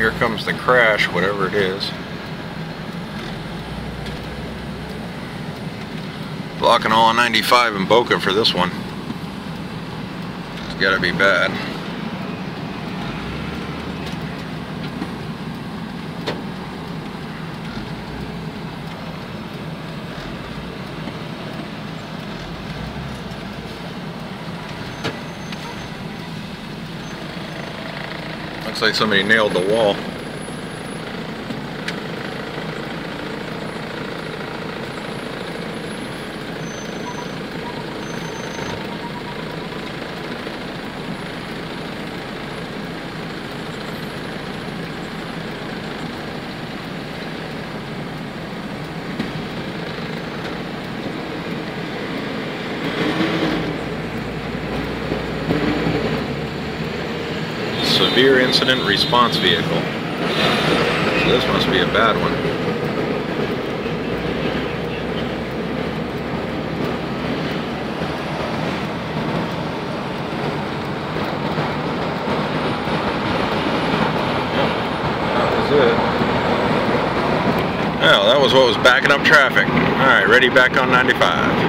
here comes the crash, whatever it is. Blocking all 95 in Boca for this one. It's gotta be bad. Looks like somebody nailed the wall. Severe Incident Response Vehicle. So this must be a bad one. Well, that was what was backing up traffic. Alright, ready back on 95.